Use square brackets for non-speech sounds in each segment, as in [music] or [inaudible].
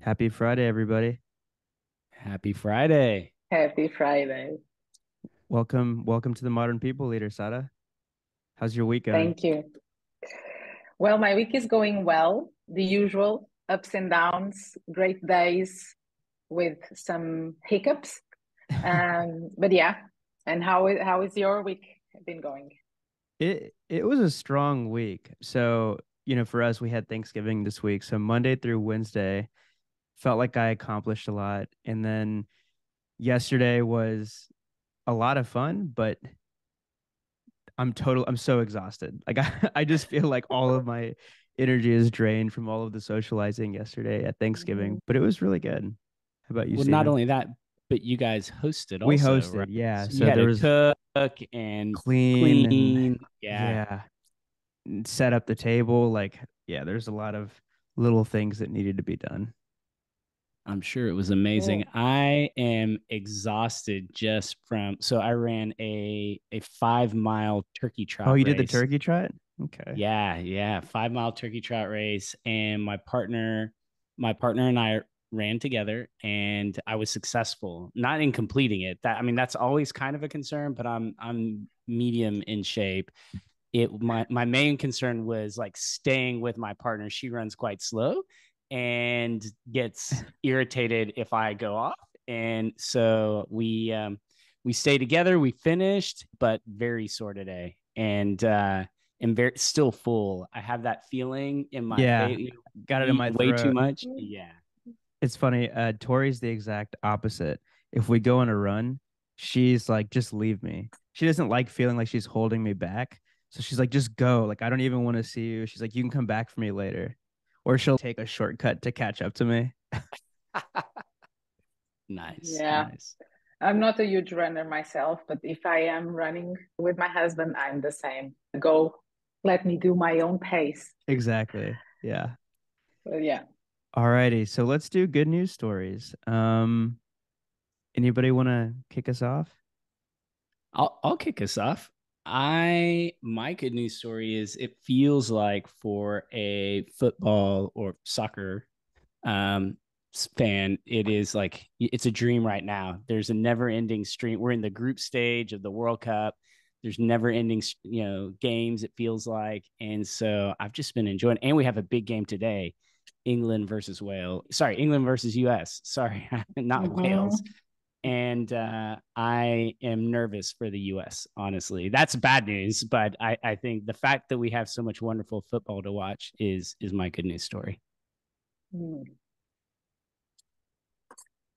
Happy Friday, everybody. Happy Friday. Happy Friday. Welcome, welcome to the Modern People Leader, Sara. How's your week going? Thank you. Well, my week is going well. The usual ups and downs, great days with some hiccups. [laughs] Um, but yeah. And how is how is your week been going? It it was a strong week. So, you know, for us, we had Thanksgiving this week. So Monday through Wednesday, felt like I accomplished a lot. And then yesterday was a lot of fun, but I'm total I'm so exhausted. Like I, [laughs] I just feel like all of my energy is drained from all of the socializing yesterday at Thanksgiving, Mhm. but it was really good. How about you? Well, not only that, but you guys hosted. we hosted, right? yeah. So, So there was cook and clean, and- Yeah. yeah, set up the table. Like, yeah, there's a lot of little things that needed to be done. I'm sure it was amazing. I am exhausted just from. So I ran a a five mile turkey oh, trot. Oh, you did the turkey trot? Okay. Yeah, yeah, five mile turkey trot race, and my partner, my partner and I ran together, and I was successful. Not in completing it. That I mean, that's always kind of a concern, but I'm I'm medium in shape. It my my main concern was like staying with my partner. She runs quite slow, and gets irritated if I go off, and so we um we stayed together. We finished, but very sore today, and. uh am very still full. I have that feeling in my Yeah, face. Got it in my Eat way too much. Mm. Yeah. It's funny. Uh, Tori's the exact opposite. If we go on a run, she's like, just leave me. She doesn't like feeling like she's holding me back. So she's like, just go. Like, I don't even want to see you. She's like, you can come back for me later. Or she'll take a shortcut to catch up to me. [laughs] nice. Yeah. Nice. I'm not a huge runner myself, but if I am running with my husband, I'm the same. Go, let me do my own pace. Exactly. Yeah. But yeah. Alrighty. So let's do good news stories. Um, anybody want to kick us off? I'll I'll kick us off. I my good news story is it feels like for a football or soccer um fan it is like it's a dream right now. There's a never-ending stream. We're in the group stage of the World Cup. There's never-ending you know games it feels like and so I've just been enjoying and we have a big game today. England versus Wales. Sorry, England versus US. Sorry, [laughs] not Mhm. Wales and uh, I am nervous for the U.S. Honestly, that's bad news, but I, I think the fact that we have so much wonderful football to watch is is my good news story. Hmm.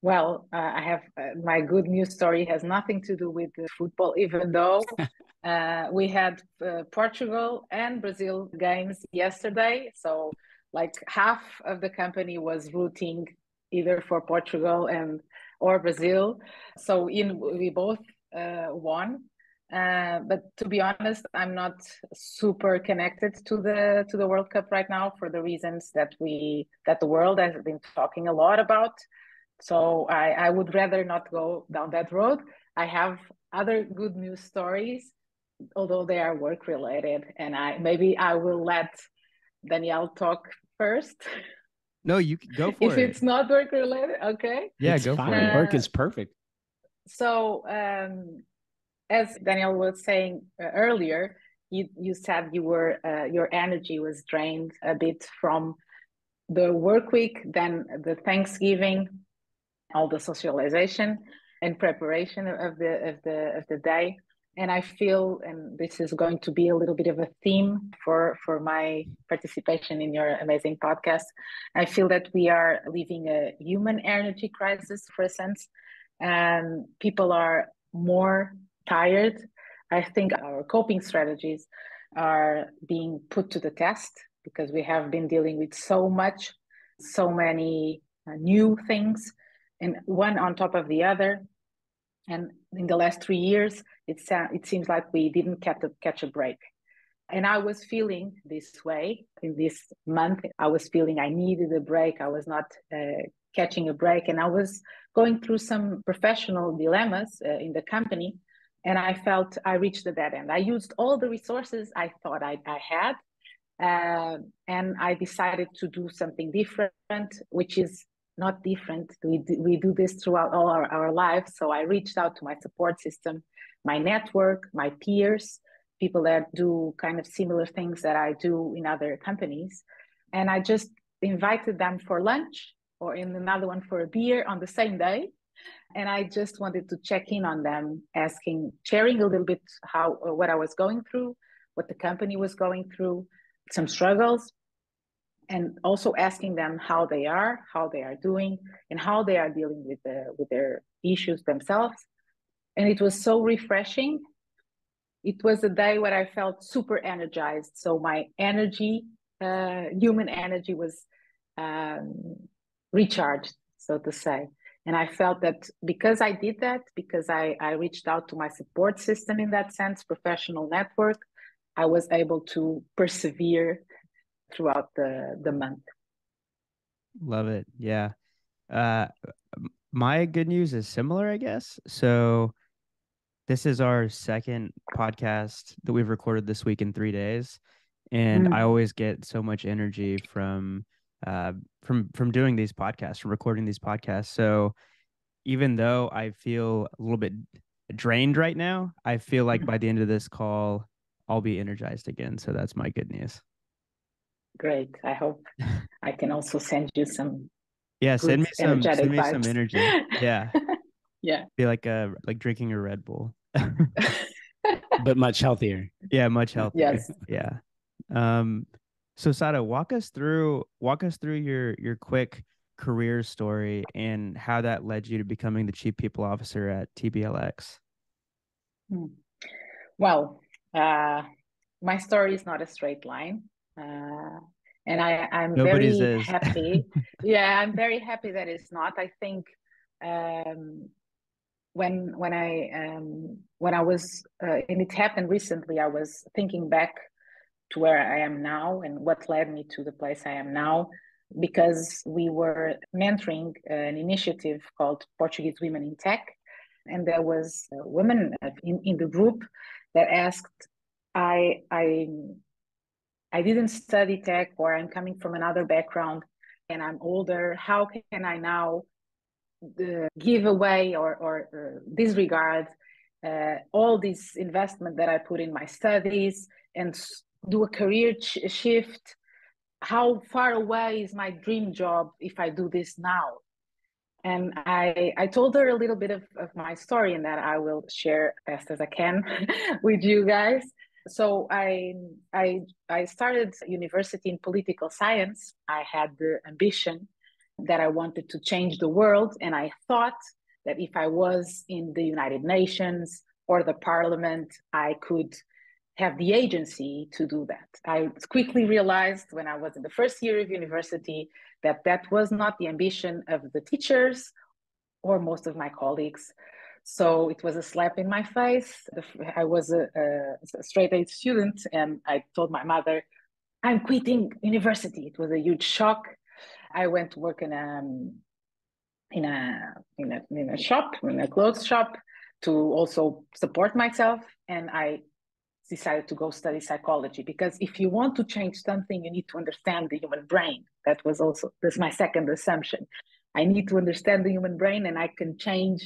Well, uh, I have uh, my good news story has nothing to do with the football, even though [laughs] uh, we had uh, Portugal and Brazil games yesterday. So, like half of the company was rooting either for Portugal and or Brazil. So, in we both uh, won. Uh, but to be honest, I'm not super connected to the to the World Cup right now for the reasons that we that the world has been talking a lot about. So I, I would rather not go down that road. I have other good news stories, although they are work related, and I maybe I will let Danielle talk first. [laughs] No, you can go for if it. If it's not work related, okay. yeah, It's go for fine. it. Work is perfect. So um, as Daniel was saying uh, earlier, you you said you were uh, your energy was drained a bit from the work week, then the Thanksgiving, all the socialization and preparation of the of the of the day. And I feel, and this is going to be a little bit of a theme for for my participation in your amazing podcast. I feel that we are living a human energy crisis, for a sense, and people are more tired. I think our coping strategies are being put to the test because we have been dealing with so much, so many uh, new things, and one on top of the other. And in the last three years, it, sa- it seems like we didn't catch a, catch a break. And I was feeling this way in this month. I was feeling I needed a break. I was not uh, catching a break. And I was going through some professional dilemmas uh, in the company. And I felt I reached the dead end. I used all the resources I thought I, I had. Uh, and I decided to do something different, which is not different. We do, we do this throughout all our, our lives. So I reached out to my support system, my network, my peers, people that do kind of similar things that I do in other companies. And I just invited them for lunch or in another one for a beer on the same day. And I just wanted to check in on them, asking, sharing a little bit how uh, what I was going through, what the company was going through, some struggles, and also asking them how they are, how they are doing, and how they are dealing with the with their issues themselves. And it was so refreshing. It was a day where I felt super energized. So my energy, uh, human energy, was um, recharged, so to say. And I felt that because I did that, because I, I reached out to my support system in that sense, professional network, I was able to persevere throughout the the month. Love it. Yeah. Uh my good news is similar, I guess. So this is our second podcast that we've recorded this week in 3 days and mm. I always get so much energy from uh from from doing these podcasts, from recording these podcasts. So even though I feel a little bit drained right now, I feel like by the end of this call I'll be energized again. So that's my good news. Great. I hope I can also send you some. Yeah, send me some. Send me vibes. some energy. Yeah. [laughs] yeah. Be like a uh, like drinking a Red Bull. [laughs] but much healthier. Yeah, much healthier. Yes. Yeah. Um. So Sara, walk us through walk us through your your quick career story and how that led you to becoming the chief people officer at TBLX. Hmm. Well, uh, my story is not a straight line. Uh, and I, I'm Nobody's very is. happy. [laughs] yeah, I'm very happy that it's not. I think um, when when I um, when I was uh, and it happened recently, I was thinking back to where I am now and what led me to the place I am now because we were mentoring an initiative called Portuguese Women in Tech. And there was a woman in, in the group that asked, I, I I didn't study tech or I'm coming from another background and I'm older. How can I now uh, give away or, or disregard uh, all this investment that I put in my studies and do a career shift? How far away is my dream job if I do this now? And I, I told her a little bit of, of my story and that I will share as best as I can [laughs] with you guys so I, I, I started university in political science. I had the ambition that I wanted to change the world. And I thought that if I was in the United Nations or the parliament, I could have the agency to do that. I quickly realized when I was in the first year of university that that was not the ambition of the teachers or most of my colleagues. So it was a slap in my face. I was a, a straight A student, and I told my mother, I'm quitting university. It was a huge shock. I went to work in a in a in a in a shop, in a clothes shop, to also support myself. And I decided to go study psychology because if you want to change something, you need to understand the human brain. That was also that's my second assumption. I need to understand the human brain, and I can change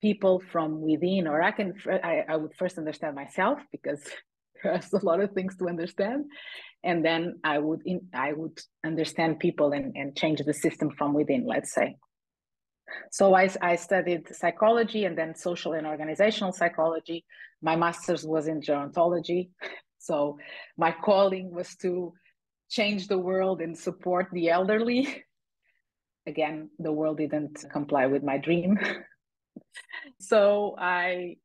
people from within or i can I, I would first understand myself because [laughs] there's a lot of things to understand and then i would in, i would understand people and, and change the system from within let's say. So I, I studied psychology and then social and organizational psychology. My master's was in gerontology. [laughs] So my calling was to change the world and support the elderly. [laughs] Again the world didn't comply with my dream. [laughs] So I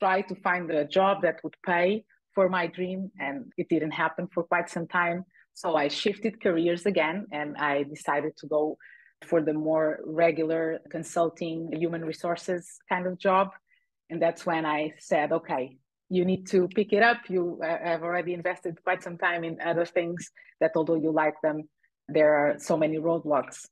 tried to find a job that would pay for my dream, and it didn't happen for quite some time. So I shifted careers again, and I decided to go for the more regular consulting, human resources kind of job. And that's when I said, okay, you need to pick it up. You have already invested quite some time in other things that, although you like them, there are so many roadblocks.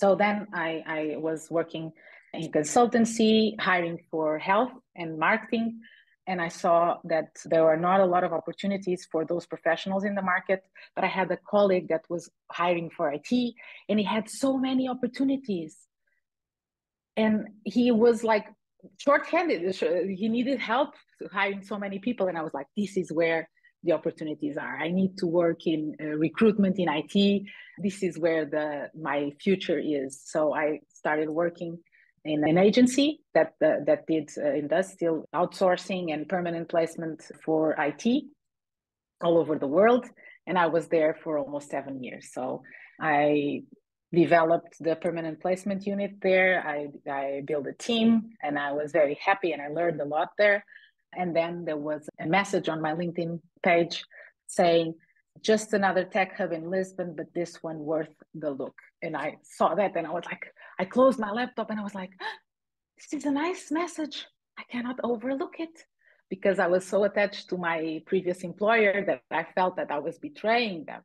So then I, I was working in consultancy, hiring for health and marketing. And I saw that there were not a lot of opportunities for those professionals in the market. But I had a colleague that was hiring for IT, and he had so many opportunities. And he was like short-handed. He needed help hiring so many people, and I was like, "This is where the opportunities are. I need to work in uh, recruitment in IT. This is where the my future is." So I started working in an agency that uh, that did uh, industrial outsourcing and permanent placement for IT all over the world, and I was there for almost seven years. So I developed the permanent placement unit there. I I built a team, and I was very happy, and I learned a lot there. And then there was a message on my LinkedIn page saying, just another tech hub in Lisbon, but this one worth the look. And I saw that and I was like, I closed my laptop and I was like, [gasps] this is a nice message. I cannot overlook it because I was so attached to my previous employer that I felt that I was betraying them,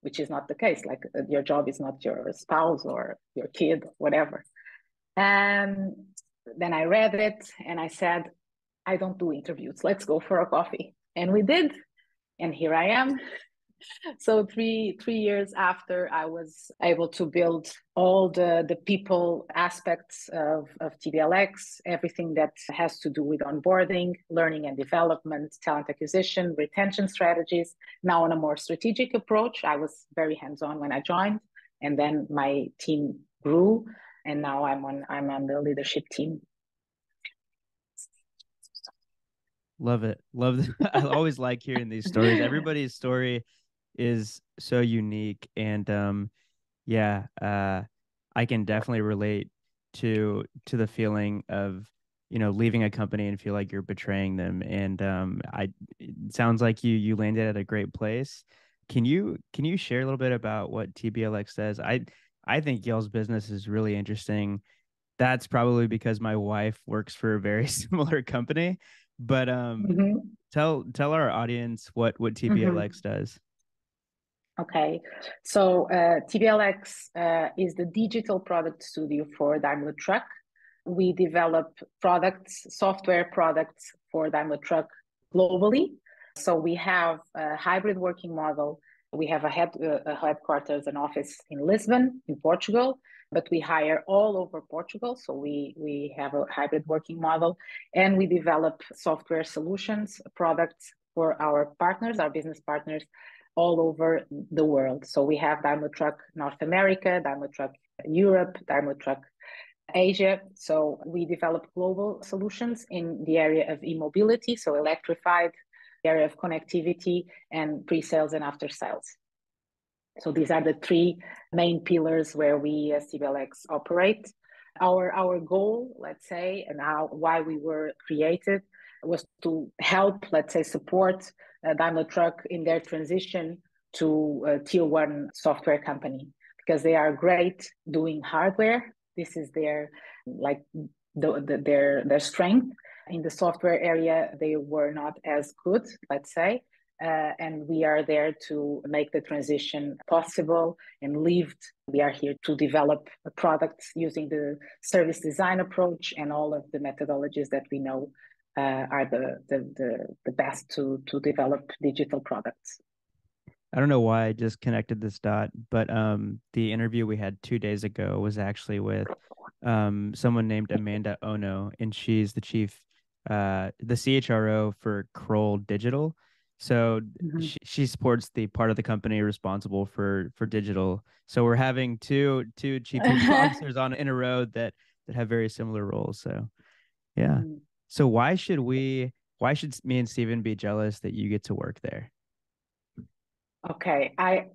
which is not the case. Like uh, your job is not your spouse or your kid, or whatever. And then I read it and I said, I don't do interviews. Let's go for a coffee. And we did. And here I am [laughs] so three three years after I was able to build all the the people aspects of, of TBLX, everything that has to do with onboarding, learning and development, talent acquisition, retention strategies. Now on a more strategic approach, I was very hands-on when I joined, and then my team grew, and now I'm on I'm on the leadership team. Love it. Love. [laughs] I always like hearing these stories. Everybody's story is so unique and um yeah uh i can definitely relate to to the feeling of you know leaving a company and feel like you're betraying them. And um i it sounds like you you landed at a great place. Can you can you share a little bit about what tblx does? I i think y'all's business is really interesting. That's probably because my wife works for a very [laughs] similar company but um mm-hmm. tell tell our audience what what tblx mm-hmm. does Okay, so uh, TBLX uh, is the digital product studio for Daimler Truck. We develop products, software products for Daimler Truck globally. So we have a hybrid working model. We have a, head, uh, a headquarters, an office in Lisbon, in Portugal, but we hire all over Portugal. So we, we have a hybrid working model and we develop software solutions, products for our partners, our business partners all over the world. So we have Daimler Truck North America, Daimler Truck Europe, Daimler Truck Asia. So we develop global solutions in the area of e-mobility, so electrified, area of connectivity, and pre-sales and after sales. So these are the three main pillars where we as TBLX operate. Our our goal, let's say, and how why we were created was to help, let's say, support uh, Daimler Truck in their transition to a tier one software company because they are great doing hardware. This is their like the, the, their their strength in the software area. They were not as good, let's say, uh, and we are there to make the transition possible and lived. We are here to develop products using the service design approach and all of the methodologies that we know uh, are the, the, the, the best to, to develop digital products. I don't know why I just connected this dot, but um, the interview we had two days ago was actually with um, someone named Amanda Ono, and she's the chief, uh, the CHRO for Kroll Digital. So mm-hmm. she, she supports the part of the company responsible for for digital. So we're having two two chief [laughs] officers on in a row that that have very similar roles. So yeah. Mm-hmm. So why should we? Why should me and Steven be jealous that you get to work there? Okay, I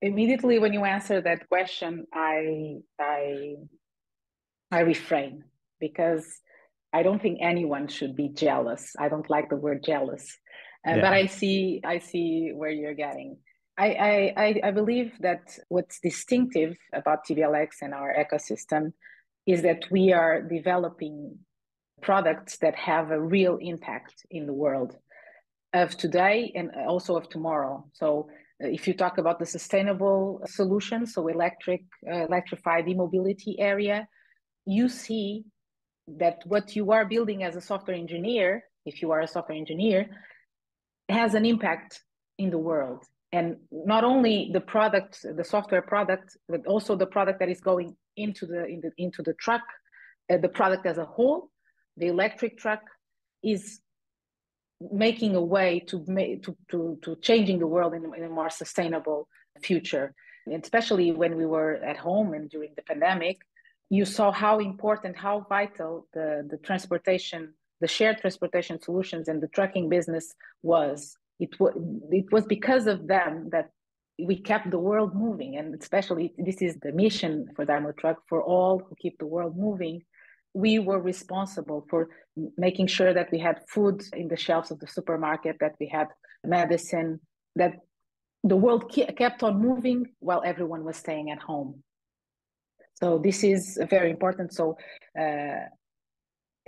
immediately when you answer that question, I I I refrain because I don't think anyone should be jealous. I don't like the word jealous, uh, yeah. but I see I see where you're getting. I, I I believe that what's distinctive about TBLX and our ecosystem is that we are developing products that have a real impact in the world of today and also of tomorrow. So uh, if you talk about the sustainable solutions, so electric, uh, electrified e-mobility area, you see that what you are building as a software engineer if you are a software engineer, has an impact in the world. And not only the product, the software product, but also the product that is going into the, in the into the truck, uh, the product as a whole, the electric truck is making a way to to to, to changing the world in, in a more sustainable future. And especially when we were at home and during the pandemic, you saw how important, how vital the, the transportation, the shared transportation solutions and the trucking business was. It, was it was because of them that we kept the world moving. And especially, this is the mission for Daimler Truck for all who keep the world moving. We were responsible for making sure that we had food in the shelves of the supermarket, that we had medicine, that the world kept on moving while everyone was staying at home. So this is very important. So, uh,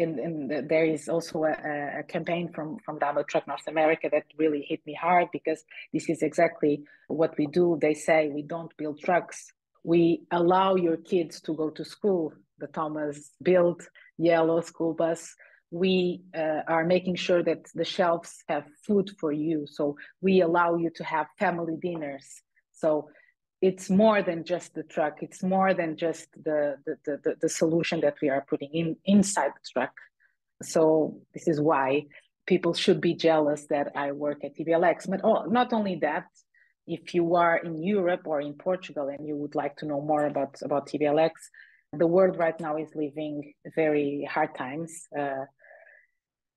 and, there is also a, a, campaign from from Daimler Truck North America that really hit me hard because this is exactly what we do. They say we don't build trucks, we allow your kids to go to school. The Thomas built yellow school bus. We uh, are making sure that the shelves have food for you. So we allow you to have family dinners. So it's more than just the truck it's more than just the the, the, the solution that we are putting in inside the truck so this is why people should be jealous that i work at TBLX. but oh, not only that if you are in europe or in portugal and you would like to know more about about tblx the world right now is living very hard times uh,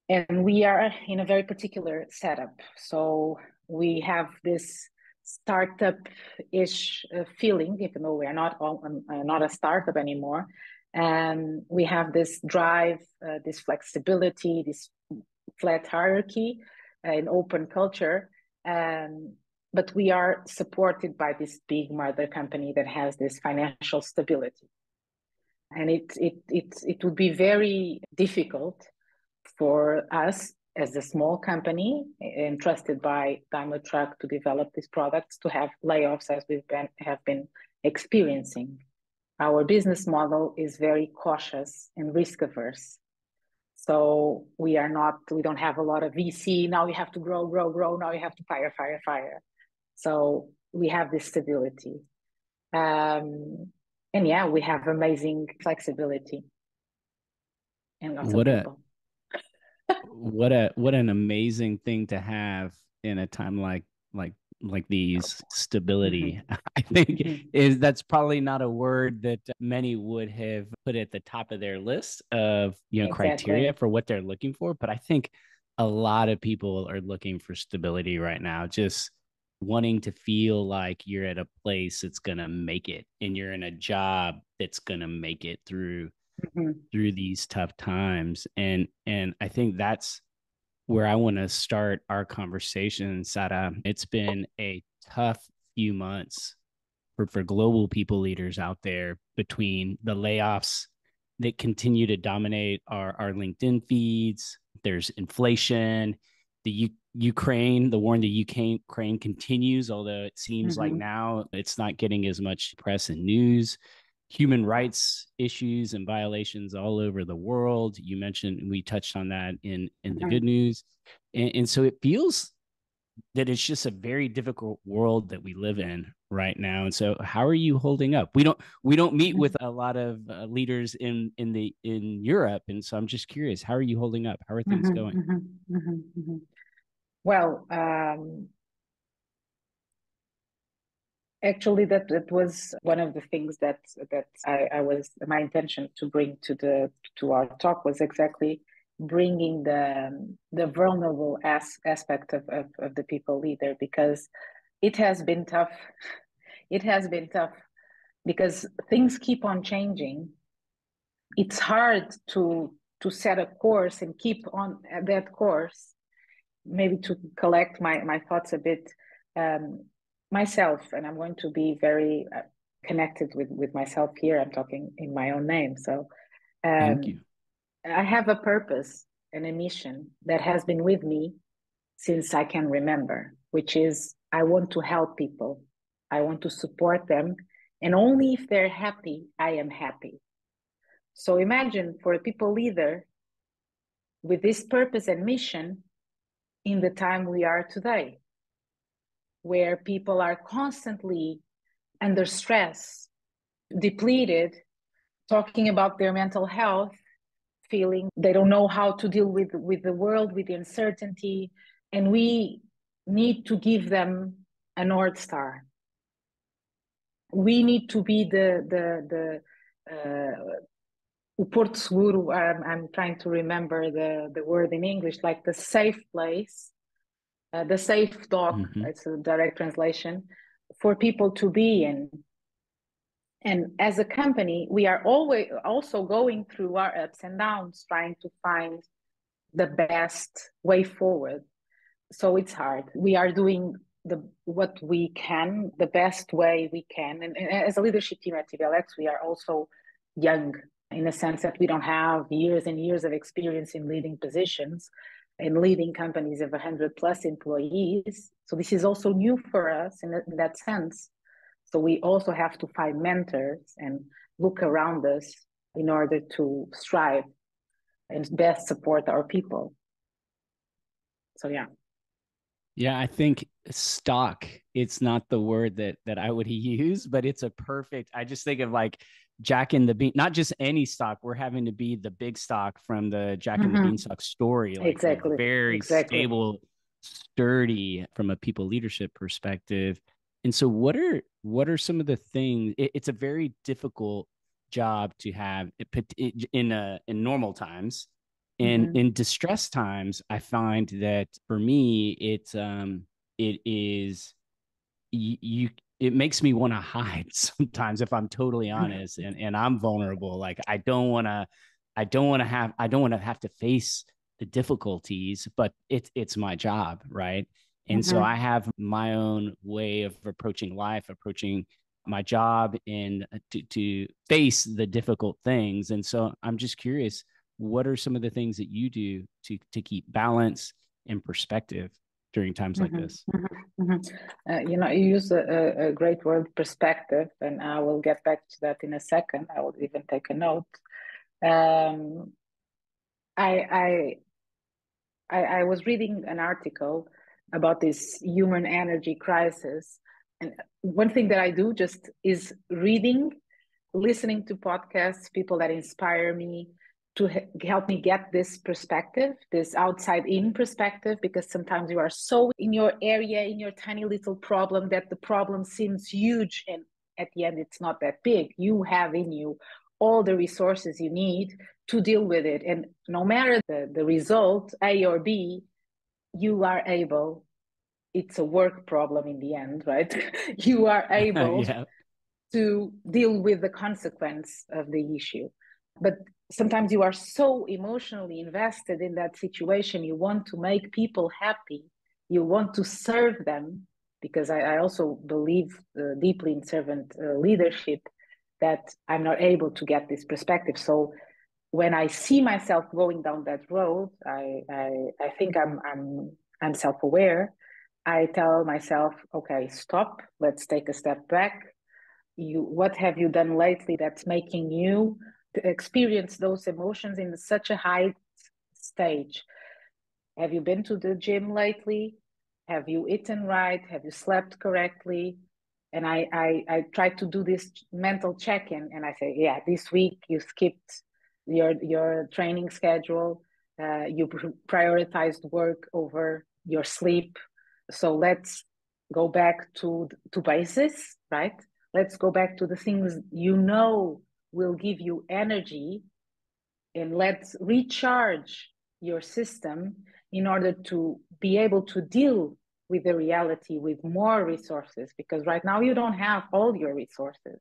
and we are in a very particular setup so we have this startup-ish uh, feeling, even though we are not all, um, uh, not a startup anymore. And we have this drive, uh, this flexibility, this flat hierarchy, an open culture. Um, but we are supported by this big mother company that has this financial stability. And it, it, it, it would be very difficult for us as a small company entrusted by Daimler Truck to develop these products to have layoffs as we've been have been experiencing. Our business model is very cautious and risk averse. So we are not, we don't have a lot of VC. Now you have to grow, grow, grow. Now you have to fire, fire, fire. So we have this stability. Um, and yeah, we have amazing flexibility. And lots what. A- what a what an amazing thing to have in a time like like like these stability mm-hmm. [laughs] i think mm-hmm. is that's probably not a word that many would have put at the top of their list of you know exactly. criteria for what they're looking for but i think a lot of people are looking for stability right now just wanting to feel like you're at a place that's going to make it and you're in a job that's going to make it through mm-hmm. through these tough times and and i think that's where i want to start our conversation Sara it's been a tough few months for, for global people leaders out there between the layoffs that continue to dominate our, our linkedin feeds there's inflation the U- Ukraine, the war in the Ukraine continues, although it seems mm-hmm. like now it's not getting as much press and news. Human rights issues and violations all over the world. You mentioned we touched on that in in the good news, and, and so it feels that it's just a very difficult world that we live in right now. And so how are you holding up? We don't we don't meet with a lot of uh, leaders in in the in europe. And so i'm just curious how are you holding up? How are things mm-hmm, going? Mm-hmm, mm-hmm, mm-hmm. Well um Actually, that that was one of the things that that I, I was my intention to bring to the to our talk was exactly bringing the the vulnerable as, aspect of, of, of the people leader because it has been tough. [laughs] It has been tough because things keep on changing. It's hard to to set a course and keep on that course. Maybe to collect my my thoughts a bit. Um, myself, and I'm going to be very uh, connected with with myself here. I'm talking in my own name, so um, thank you. I have a purpose and a mission that has been with me since I can remember, which is I want to help people. I want to support them, and only if they're happy, I am happy. So imagine for a people leader, with this purpose and mission in the time we are today, where people are constantly under stress, depleted, talking about their mental health, feeling they don't know how to deal with, with the world, with the uncertainty. And we need to give them a North Star. We need to be the, the, the, uh, o Porto Seguro, I'm, I'm, trying to remember the, the word in English, like the safe place, uh, the safe dock, mm-hmm. it's a direct translation, for people to be in. And as a company, we are always also going through our ups and downs, trying to find the best way forward. So it's hard. We are doing the what we can, the best way we can. And, and as a leadership team at TBLX, we are also young in the sense that we don't have years and years of experience in leading positions and leading companies of 100 plus employees. So this is also new for us in, in that sense. So we also have to find mentors and look around us in order to strive and best support our people. So yeah. Yeah, I think stock, it's not the word that that I would [laughs] use, but it's a perfect I just think of like Jack and the Bean, not just any stock. We're having to be the big stock from the Jack mm-hmm. and the mm-hmm. Beanstalk story. Like exactly. Very exactly. stable, sturdy from a people leadership perspective. And so, what are what are some of the things? It, it's a very difficult job to have in uh, in normal times. And mm-hmm. in distress times, I find that for me, it's um, it is you, you it makes me want to hide [laughs] sometimes if i'm totally mm-hmm. honest and, and i'm vulnerable like i don't want to i don't want to have i don't want to have to face the difficulties but it's it's my job right and mm-hmm. so i have my own way of approaching life approaching my job and uh, to, to face the difficult things and so i'm just curious what are some of the things that you do to to keep balance and perspective during times mm-hmm, like this? Mm-hmm, mm-hmm. Uh, you know, you use a, a, great word, perspective, and I will get back to that in a second. I will even take a note. Um, I, I, I, I was reading an article about this human energy crisis, and one thing that I do just is reading, listening to podcasts, people that inspire me, to help me get this perspective, this outside in perspective, because sometimes you are so in your area, in your tiny little problem, that the problem seems huge. And at the end, it's not that big. You have in you all the resources you need to deal with it. And no matter the, the result, A or B, you are able, it's a work problem in the end, right? [laughs] you are [laughs] able yeah. to deal with the consequence of the issue. But sometimes you are so emotionally invested in that situation you want to make people happy you want to serve them because i, I also believe uh, deeply in servant uh, leadership that i'm not able to get this perspective. So when i see myself going down that road i i, I think i'm i'm i'm self-aware. I tell myself okay stop. Let's take a step back. You what have you done lately that's making you experience those emotions in such a high stage. Have you been to the gym lately? Have you eaten right? Have you slept correctly? And I, I, I try to do this mental check-in, and I say, yeah, this week you skipped your your training schedule. Uh, you prioritized work over your sleep. So let's go back to to basis, right? Let's go back to the things you know will give you energy and let's recharge your system in order to be able to deal with the reality with more resources because right now you don't have all your resources.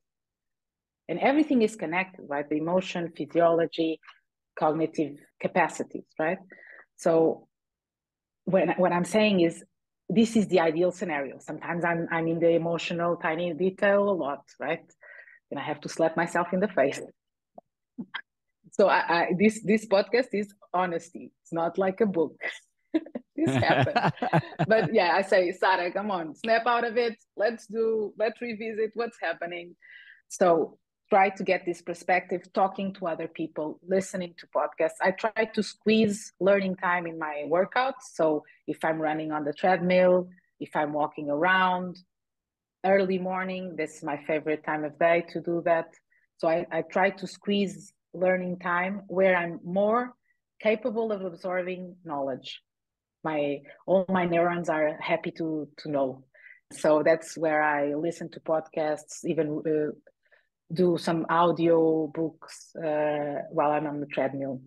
And everything is connected right? The emotion physiology cognitive capacities right? So when what i'm saying is this is the ideal scenario. Sometimes i'm i'm in the emotional tiny detail a lot right and I have to slap myself in the face. [laughs] so I, I, this this podcast is honesty. It's not like a book. [laughs] this happened. [laughs] but yeah, I say, Sara, come on, snap out of it. Let's do, let's revisit what's happening. So try to get this perspective talking to other people listening to podcasts i try to squeeze learning time in my workouts so if i'm running on the treadmill if i'm walking around early morning this is my favorite time of day to do that so i, I try to squeeze learning time where i'm more capable of absorbing knowledge my all my neurons are happy to to know so that's where i listen to podcasts even uh, do some audio books uh, while I'm on the treadmill.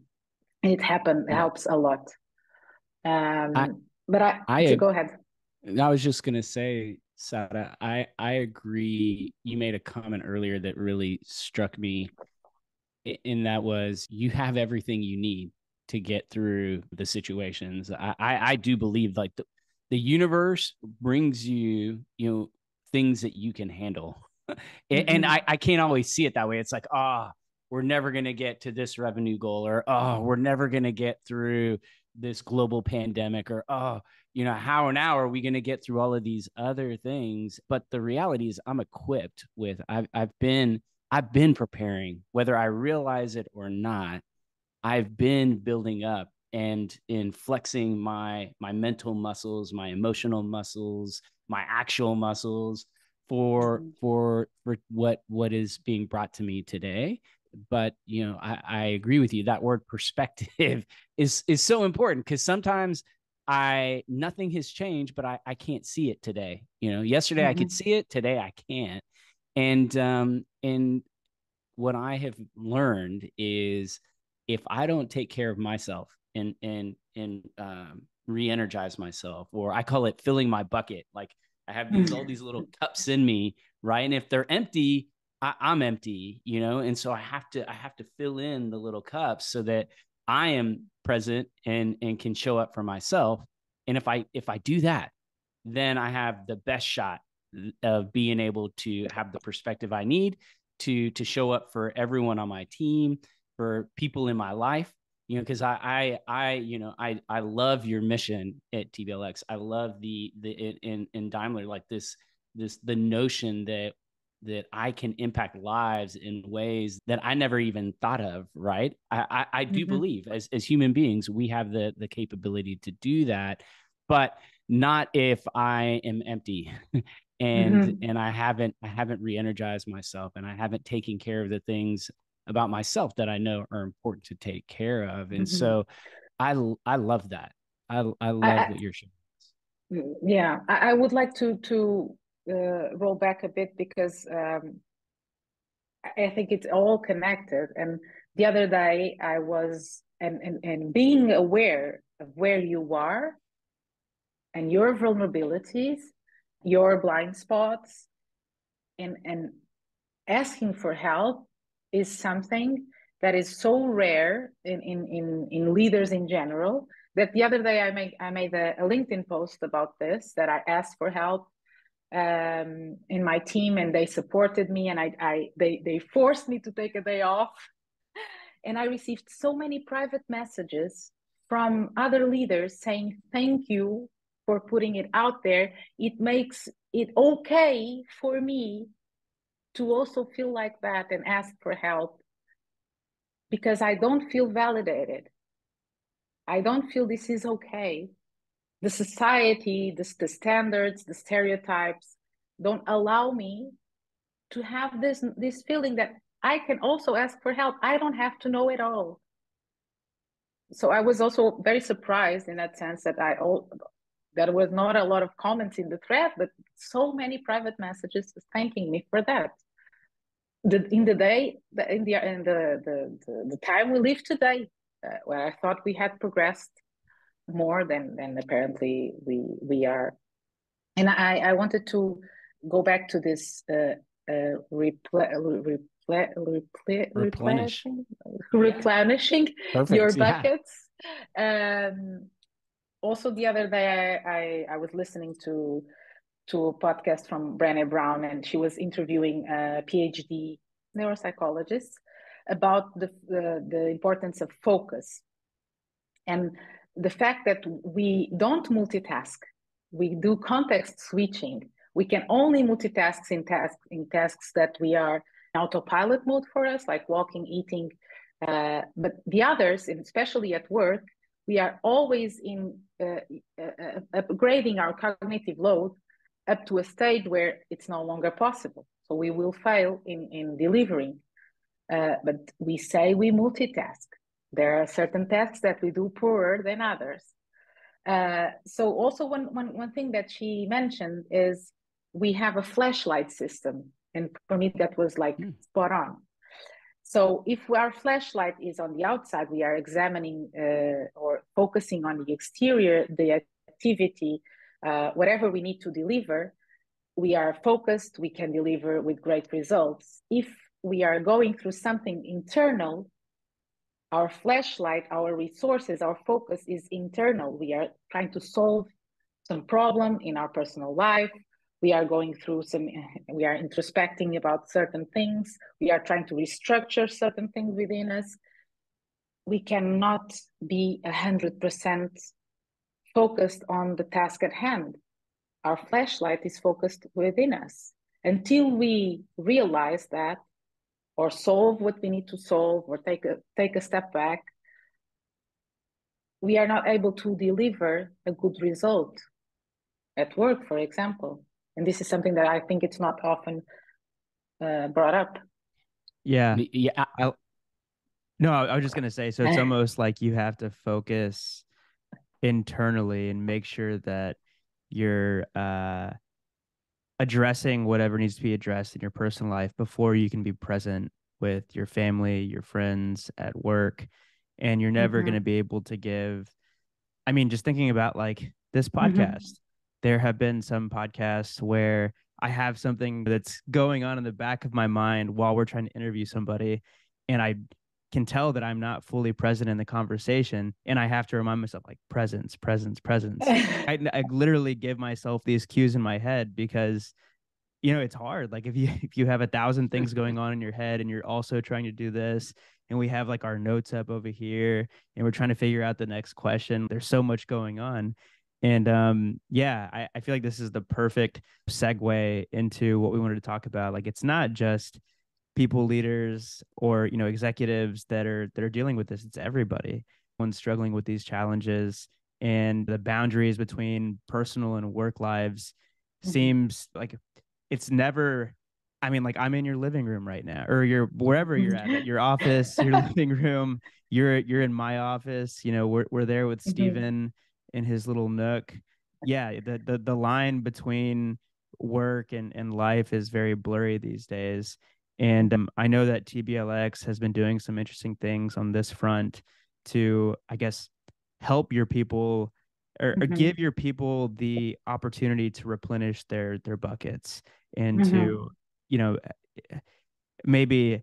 It happen it helps a lot. Um, I, but I, I so go ahead. I was just gonna say, Sara, I I agree. You made a comment earlier that really struck me, and that was you have everything you need to get through the situations. I I, I do believe like the the universe brings you you know things that you can handle [laughs] and, mm-hmm. I, I can't always see it that way. It's like, ah, oh, we're never going to get to this revenue goal, or oh, we're never going to get through this global pandemic, or oh, you know, how now are we going to get through all of these other things? But the reality is, I'm equipped with. I've I've been I've been preparing, whether I realize it or not. I've been building up and in flexing my my mental muscles, my emotional muscles, my actual muscles for mm-hmm. for for what what is being brought to me today but you know i, I agree with you that word perspective [laughs] is is so important because sometimes i nothing has changed but i i can't see it today you know yesterday mm-hmm. i could mm-hmm. see it today i can't and um and what i have learned is if i don't take care of myself and and and um re-energize myself or i call it filling my bucket like I have these all these little cups in me, right? And if they're empty, I, I'm empty, you know. And so I have to I have to fill in the little cups so that I am present and and can show up for myself. And if I if I do that, then I have the best shot of being able to have the perspective I need to to show up for everyone on my team, for people in my life, you know because I, I i you know i i love your mission at tblx i love the the in in daimler like this this the notion that that i can impact lives in ways that i never even thought of right i i, I do mm-hmm. believe as as human beings we have the the capability to do that but not if i am empty [laughs] and mm-hmm. and i haven't i haven't re-energized myself and i haven't taken care of the things about myself that I know are important to take care of. And mm-hmm. so I I love that. I I love I, what you're sharing. Mm, yeah, I, I, would like to to uh, roll back a bit because um, I think it's all connected. And the other day I was and and, and being aware of where you are and your vulnerabilities, your blind spots, and and asking for help is something that is so rare in, in, in, in leaders in general that the other day I made I made a, a LinkedIn post about this that I asked for help um, in my team and they supported me and I, I they they forced me to take a day off and I received so many private messages from other leaders saying thank you for putting it out there it makes it okay for me to also feel like that and ask for help because I don't feel validated. I don't feel this is okay. The society, the, the standards, the stereotypes don't allow me to have this, this feeling that I can also ask for help. I don't have to know it all. So I was also very surprised in that sense that I all there was not a lot of comments in the thread, but so many private messages thanking me for that the, in the day, in the in the the, the, the time we live today, uh, where I thought we had progressed more than than apparently we we are, and I I wanted to go back to this uh, uh, repl- repl- repl- replenishing replenishing Perfect. your buckets. Yeah. Um, also, the other day I, I I was listening to to a podcast from Brené Brown, and she was interviewing a PhD neuropsychologist about the, the, the importance of focus and the fact that we don't multitask. We do context switching. We can only multitask in tasks in tasks that we are autopilot mode for us, like walking, eating. Uh, but the others, especially at work, we are always in uh, uh, upgrading our cognitive load up to a stage where it's no longer possible. So we will fail in, in delivering. Uh, but we say we multitask. There are certain tasks that we do poorer than others. Uh, so also one, one, one thing that she mentioned is we have a flashlight system. And for me, that was like mm. spot on. So if our flashlight is on the outside, we are examining uh, or focusing on the exterior, the activity, uh, whatever we need to deliver, we are focused, we can deliver with great results. If we are going through something internal, our flashlight, our resources, our focus is internal. We are trying to solve some problem in our personal life. We are going through some, we are introspecting about certain things. We are trying to restructure certain things within us. We cannot be 100% focused on the task at hand. Our flashlight is focused within us. Until we realize that, or solve what we need to solve, or take a take a step back, we are not able to deliver a good result at work, for example. And this is something that I think it's not often uh, brought up. Yeah, yeah. I, no, I was just gonna say. So it's [laughs] almost like you have to focus internally and make sure that you're uh, addressing whatever needs to be addressed in your personal life before you can be present with your family, your friends at work. And you're never mm-hmm. going to be able to give. I mean, just thinking about like this mm-hmm. podcast, mm-hmm. there have been some podcasts where I have something that's going on in the back of my mind while we're trying to interview somebody. And I can tell that I'm not fully present in the conversation. And I have to remind myself, like, presence, presence, presence. [laughs] I, I literally give myself these cues in my head because you know it's hard like if you [laughs] if you have a thousand things [laughs] going on in your head and you're also trying to do this and we have like our notes up over here and we're trying to figure out the next question there's so much going on and um yeah I, I feel like this is the perfect segue into what we wanted to talk about like it's not just people leaders or you know executives that are that are dealing with this it's everybody One struggling with these challenges and the boundaries between personal and work lives mm-hmm. seems like it's never i mean like i'm in your living room right now or you're wherever you're at, at your office your [laughs] living room you're you're in my office you know we're, we're there with mm-hmm. Stephen in his little nook yeah the, the the line between work and, and life is very blurry these days and um, I know that TBLX has been doing some interesting things on this front to, I guess, help your people or, mm-hmm. or give your people the opportunity to replenish their their buckets and mm-hmm. to, you know, maybe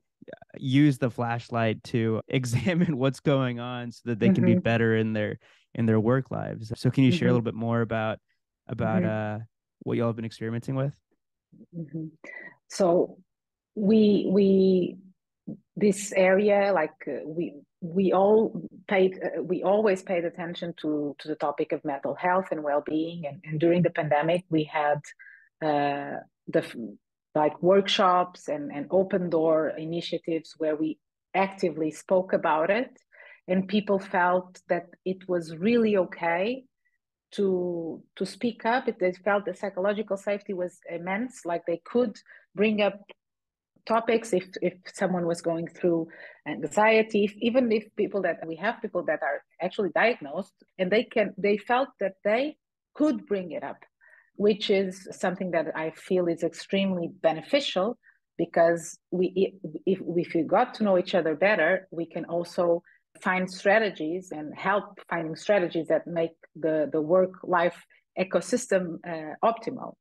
use the flashlight to [laughs] examine what's going on so that they mm-hmm. can be mm-hmm. better in their in their work lives. So can you share a mm-hmm. little bit more about about mm-hmm. uh what y'all have been experimenting with? So we we this area like uh, we we all paid uh, we always paid attention to to the topic of mental health and well-being. And, and during the pandemic we had uh, the like workshops and, and open door initiatives where we actively spoke about it. And people felt that it was really okay to to speak up. It, they felt the psychological safety was immense like they could bring up topics if if someone was going through anxiety if, even if people that we have people that are actually diagnosed and they can they felt that they could bring it up which is something that i feel is extremely beneficial because we if, if we got to know each other better we can also find strategies and help finding strategies that make the the work life ecosystem uh, optimal.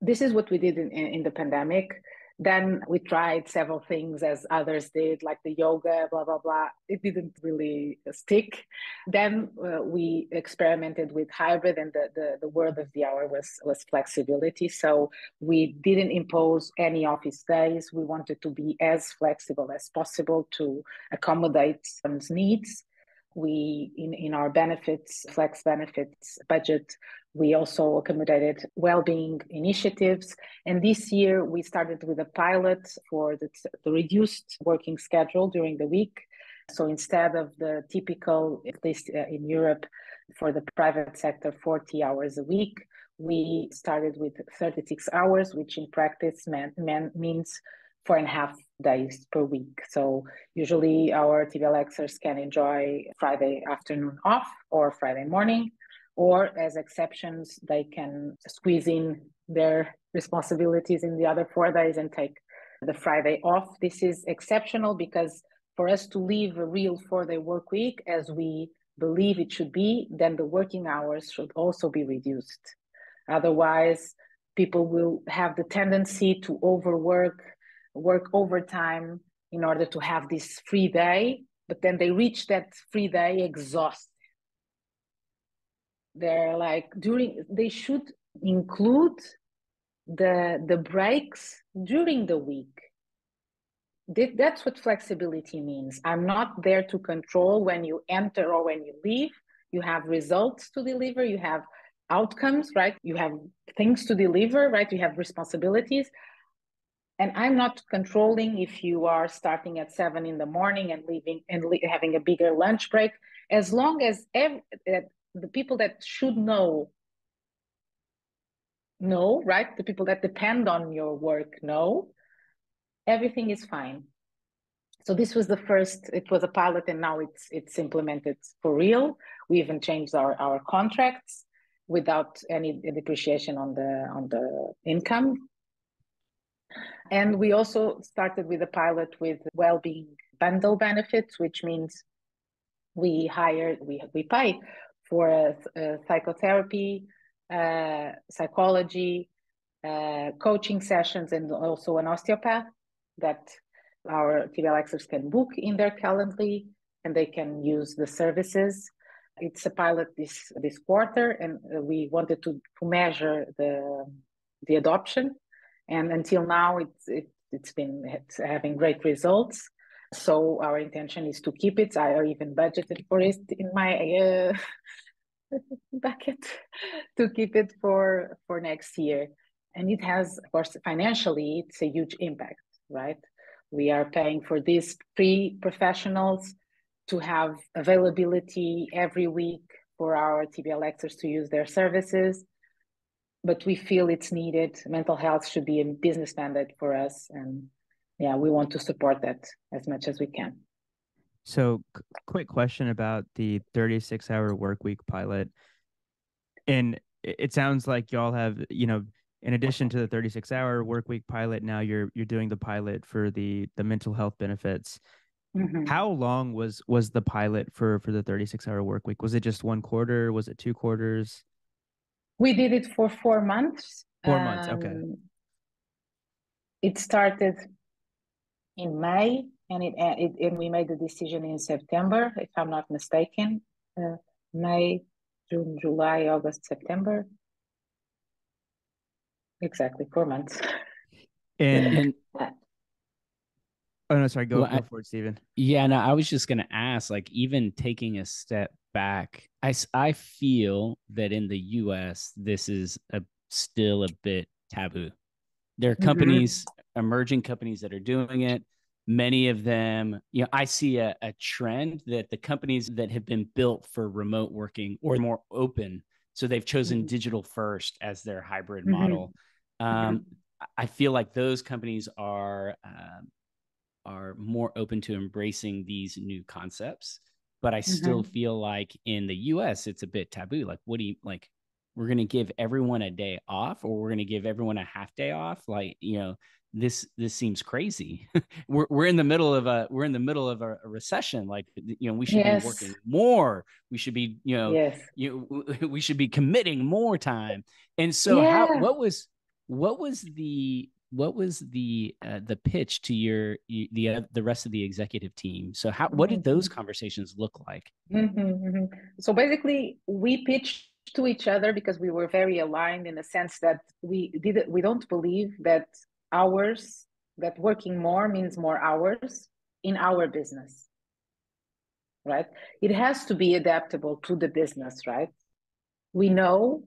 This is what we did in, in the pandemic then we tried several things as others did, like the yoga, blah, blah, blah. It didn't really stick. Then uh, we experimented with hybrid, and the, the, the word of the hour was, was flexibility. So we didn't impose any office days. We wanted to be as flexible as possible to accommodate someone's needs we in, in our benefits flex benefits budget we also accommodated well-being initiatives. And this year we started with a pilot for the, the reduced working schedule during the week. So instead of the typical, at least uh, in Europe, for the private sector, 40 hours a week, we started with 36 hours, which in practice meant, means four and a half days per week. So usually our TBLXers can enjoy Friday afternoon off or Friday morning or as exceptions, they can squeeze in their responsibilities in the other four days and take the Friday off. This is exceptional because for us to leave a real four day work week as we believe it should be, then the working hours should also be reduced. Otherwise, people will have the tendency to overwork, work overtime in order to have this free day, but then they reach that free day exhausted they're like during they should include the the breaks during the week. That's what flexibility means. I'm not there to control when you enter or when you leave. You have results to deliver you have outcomes right? You have things to deliver right? You have responsibilities. And i'm not controlling if you are starting at seven in the morning and leaving and le- having a bigger lunch break. As long as ev- the people that should know know, right? The people that depend on your work know, everything is fine. So this was the first, it was a pilot and now it's it's implemented for real. We even changed our, our contracts without any depreciation on the on the income. And we also started with a pilot with well-being bundle benefits, which means we hire, we we pay for uh, psychotherapy, uh, psychology, uh, coaching sessions, and also an osteopath that our TBLXers can book in their Calendly and they can use the services. It's a pilot this this quarter, and we wanted to, to measure the the adoption. And until now, it's it, it's been it's having great results. So our intention is to keep it. I even budgeted for it in my uh, [laughs] bucket to keep it for for next year. And it has, of course, financially, it's a huge impact, right? We are paying for these pre professionals to have availability every week for our TBLXers to use their services. But we feel it's needed. Mental health should be a business mandate for us. And yeah, we want to support that as much as we can. So, c- quick question about the 36 hour work week pilot. And it sounds like y'all have, you know, in addition to the 36 hour work week pilot, now you're you're doing the pilot for the the mental health benefits. Mm-hmm. How long was was the pilot for for the 36 hour work week? Was it just one quarter? Was it two quarters? We did it for four months. Four um, months, okay. Um, it started in May, and it, it and we made the decision in September, if I'm not mistaken. Uh, May, June, July, August, September. Exactly four months. And, and oh no, sorry, go, well, go for it, Stephen. Yeah, no, I was just gonna ask, like, even taking a step back, I I feel that in the U.S. this is a still a bit taboo. There are mm-hmm. companies, mm-hmm. Emerging companies that are doing it many of them you know i see a, a trend that the companies that have been built for remote working or more open so they've chosen mm-hmm. digital first as their hybrid mm-hmm. model um, mm-hmm. i feel like those companies are uh, are more open to embracing these new concepts but i still mm-hmm. feel like in the us it's a bit taboo like what do you like we're going to give everyone a day off or we're going to give everyone a half day off like you know this this seems crazy [laughs] we're, we're in the middle of a we're in the middle of a, a recession like you know we should yes. be working more we should be you know yes. you [laughs] we should be committing more time and so yeah. how what was what was the what was the uh, the pitch to your the uh, the rest of the executive team so how what did those mm-hmm. conversations look like mm-hmm, mm-hmm. so basically we pitched to each other because we were very aligned in the sense that we did we don't believe that hours that working more means more hours in our business right? It has to be adaptable to the business right? We know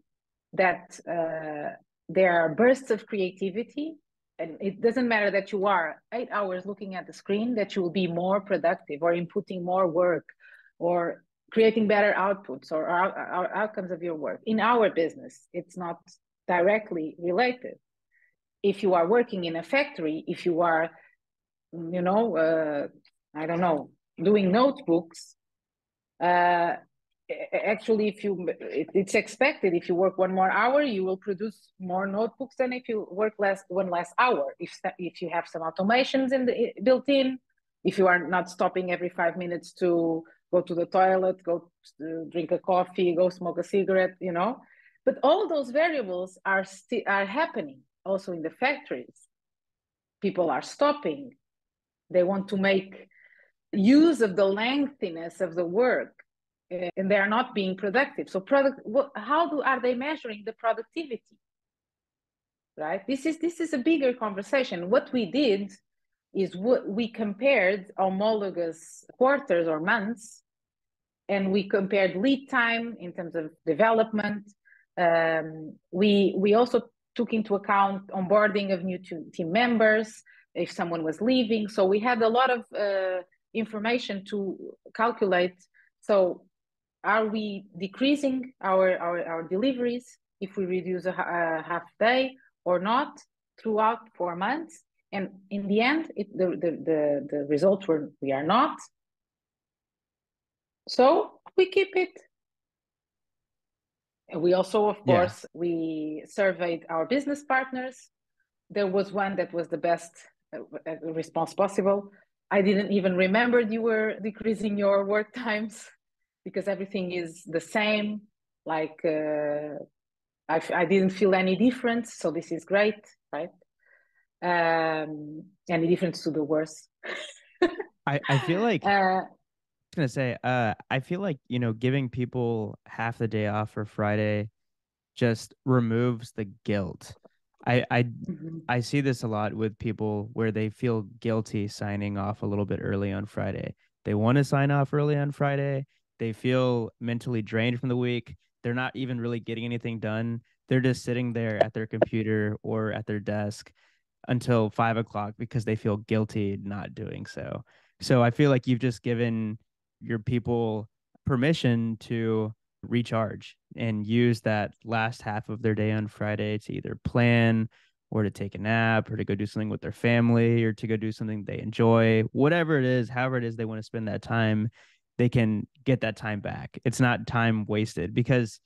that uh, there are bursts of creativity and it doesn't matter that you are eight hours looking at the screen that you will be more productive or inputting more work or creating better outputs or our, outcomes of your work. In our business it's not directly related if you are working in a factory if you are you know uh, i don't know doing notebooks uh, actually if you it's expected if you work one more hour you will produce more notebooks than if you work less one less hour. If if you have some automations in the built in if you are not stopping every five minutes to go to the toilet go drink a coffee go smoke a cigarette you know. But all those variables are still are happening also in the factories people are stopping they want to make use of the lengthiness of the work uh, and they are not being productive. So product, how do are they measuring the productivity? Right. This is this is a bigger conversation. What we did is what we compared homologous quarters or months, and we compared lead time in terms of development. Um, we we also took into account onboarding of new team members if someone was leaving. So we had a lot of uh, information to calculate. So are we decreasing our, our, our deliveries if we reduce a, a, half day or not throughout four months? And in the end, it, the, the, the, the results were we are not. So we keep it. We also, of course, yeah. we surveyed our business partners. There was one that was the best uh, uh, response possible. I didn't even remember you were decreasing your work times [laughs] because everything is the same. Like uh, I, I didn't feel any difference, so this is great, right? Um, any difference to the worse. [laughs] I, I feel like uh, gonna say, uh, I feel like you know, giving people half the day off for Friday just removes the guilt. I I mm-hmm. I see this a lot with people where they feel guilty signing off a little bit early on Friday. They want to sign off early on Friday they feel mentally drained from the week. They're not even really getting anything done. They're just sitting there at their computer or at their desk until five o'clock because they feel guilty not doing so. So I feel like you've just given your people permission to recharge and use that last half of their day on Friday to either plan or to take a nap or to go do something with their family or to go do something they enjoy, whatever it is, however it is they want to spend that time they can get that time back. It's not time wasted because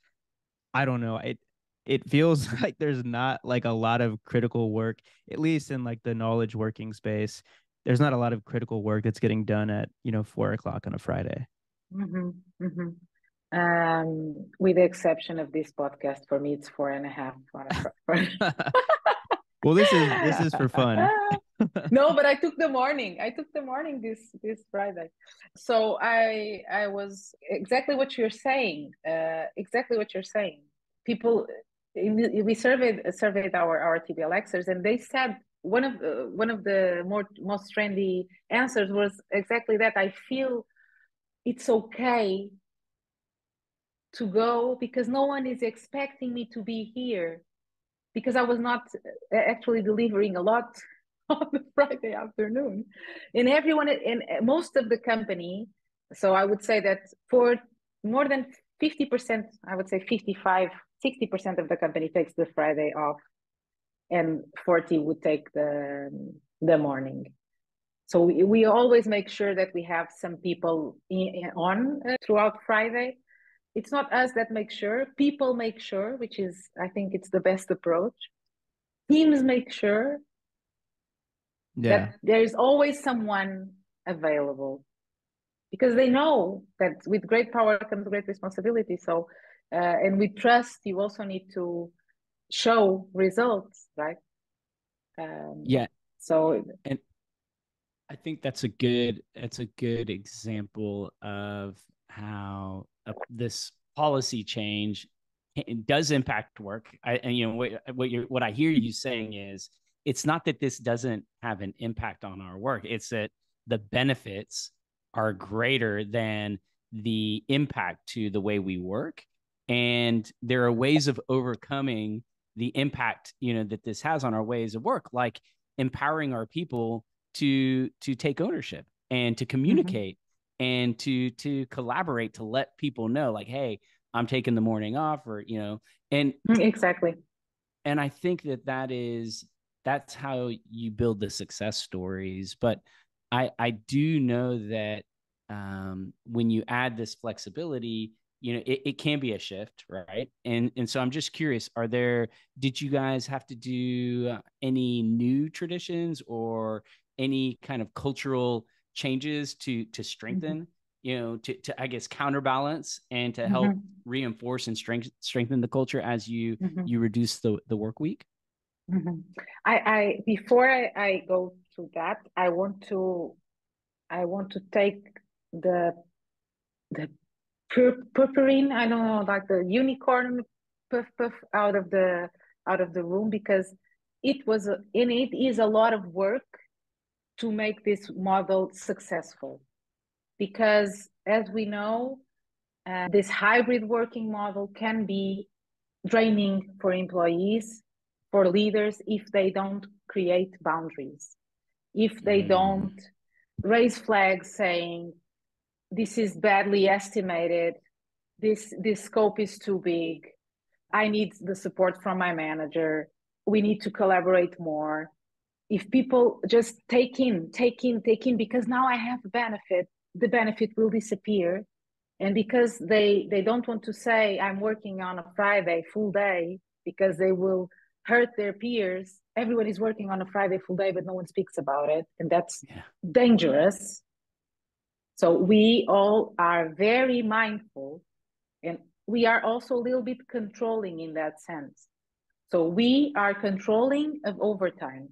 I don't know. It it feels [laughs] like there's not like a lot of critical work, at least in like the knowledge working space. There's not a lot of critical work that's getting done at you know four o'clock on a Friday. Mm-hmm, mm-hmm. Um, with the exception of this podcast, for me it's four and a half on a Friday. [laughs] well, this is this is for fun. [laughs] no, but I took the morning. I took the morning this this Friday. So I I was exactly what you're saying. Uh, exactly what you're saying. People we surveyed surveyed our our TBLXers and they said one of uh, one of the more most trendy answers was exactly that. I feel it's okay to go because no one is expecting me to be here because I was not uh, actually delivering a lot [laughs] on the Friday afternoon. And everyone, in most of the company, so I would say that for more than 50%, I would say 55, 60% of the company takes the Friday off and 40 would take the, the morning. So we, we always make sure that we have some people in, on uh, throughout Friday. It's not us that make sure, people make sure, which is, I think it's the best approach. Teams make sure, yeah. that there is always someone available because they know that with great power comes great responsibility so uh, and with trust you also need to show results right? Um, yeah. so and i think that's a good that's a good example of how uh, this policy change does impact work. I, and you know what what you what i hear you saying is it's not that this doesn't have an impact on our work. It's that the benefits are greater than the impact to the way we work. And there are ways of overcoming the impact you know that this has on our ways of work like empowering our people to to take ownership and to mm-hmm. communicate mm-hmm. and to to collaborate to let people know like hey i'm taking the morning off or you know and mm, exactly and i think that that is that's how you build the success stories but i i do know that um, when you add this flexibility you know it, it can be a shift right and and so i'm just curious are there did you guys have to do any new traditions or any kind of cultural changes to to strengthen mm-hmm. you know to, to i guess counterbalance and to help mm-hmm. reinforce and strength, strengthen the culture as you mm-hmm. you reduce the the work week mm-hmm. i i before I, I go to that i want to i want to take the the pur- purpurine. I don't know like the unicorn puff puff out of the out of the room because it was and it is a lot of work to make this model successful. Because as we know uh, this hybrid working model can be draining for employees for leaders if they don't create boundaries. If they mm. don't raise flags saying this is badly estimated. This this scope is too big. I need the support from my manager. We need to collaborate more. If people just take in take in take in because now i have a benefit the benefit will disappear. And because they they don't want to say i'm working on a friday full day because they will hurt their peers. Everyone is working on a friday full day but no one speaks about it. And that's yeah. dangerous so we all are very mindful and we are also a little bit controlling in that sense. So we are controlling of overtime.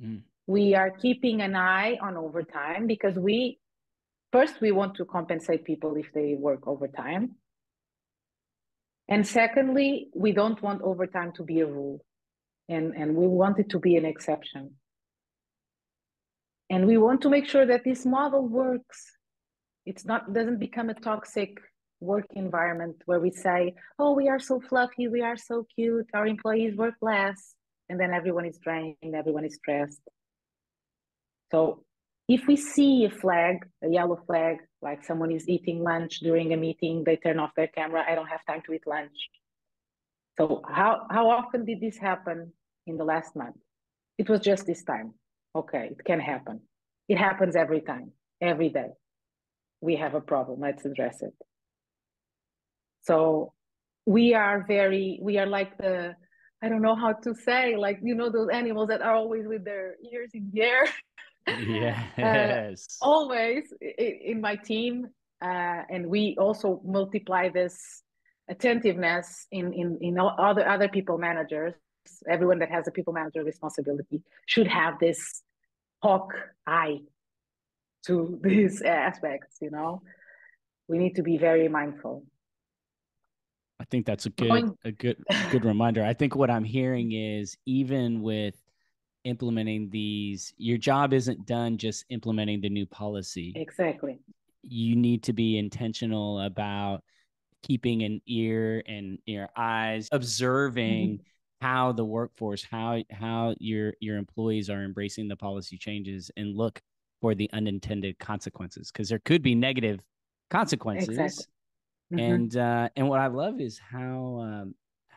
Mm. We are keeping an eye on overtime because we first we want to compensate people if they work overtime. And secondly, we don't want overtime to be a rule. And, and we want it to be an exception. And we want to make sure that this model works. It's not doesn't become a toxic work environment where we say, "Oh, we are so fluffy, we are so cute, our employees work less," and then everyone is drained, everyone is stressed. So, if we see a flag, a yellow flag, like someone is eating lunch during a meeting, they turn off their camera. I don't have time to eat lunch. So, how how often did this happen in the last month? It was just this time okay, it can happen. It happens every time, every day. We have a problem, let's address it. So we are very, we are like the, I don't know how to say, like, you know, those animals that are always with their ears in the air. [laughs] [laughs] yes. uh, always in my team. Uh, and we also multiply this attentiveness in, in, in other, other people managers everyone that has a people manager responsibility should have this hawk eye to [laughs] these aspects you know? We need to be very mindful. I think that's a good Going... a good good [laughs] reminder. I think what i'm hearing is even with implementing these your job isn't done just implementing the new policy. Exactly. You need to be intentional about keeping an ear and your eyes observing mm-hmm how the workforce, how how your your employees are embracing the policy changes and look for the unintended consequences because there could be negative consequences. Exactly. Mm-hmm. And uh, and what I love is how um,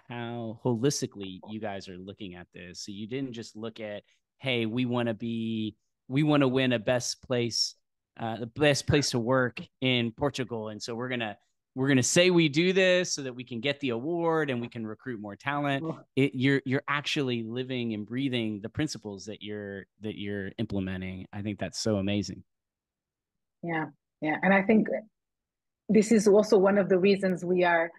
how holistically you guys are looking at this. So you didn't just look at, hey, we want to be, we want to win a best place, uh, the best place to work in Portugal, and so we're gonna we're going to say we do this so that we can get the award and we can recruit more talent. It, you're you're actually living and breathing the principles that you're that you're implementing. I think that's so amazing. Yeah yeah and i think this is also one of the reasons we are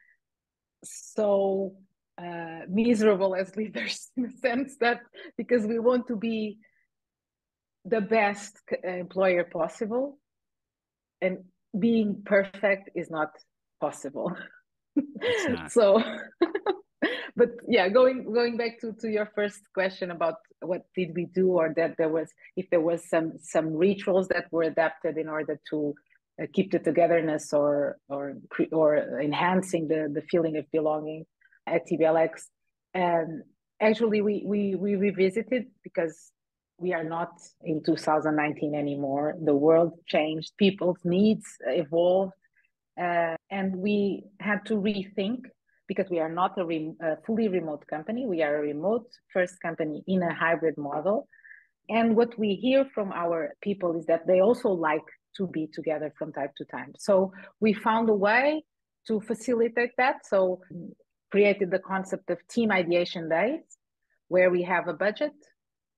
so uh, miserable as leaders [laughs] in the sense that because we want to be the best employer possible and being perfect is not possible [laughs] so [laughs] but yeah going going back to to your first question about what did we do or that there was if there was some some rituals that were adapted in order to uh, keep the togetherness or or or enhancing the the feeling of belonging at TBLX. And actually, we we we revisited because we are not in 2019 anymore. The world changed, people's needs evolved, uh, and we had to rethink because we are not a, re- a fully remote company. We are a remote first company in a hybrid model. And what we hear from our people is that they also like to be together from time to time. So we found a way to facilitate that. So created the concept of team ideation days, where we have a budget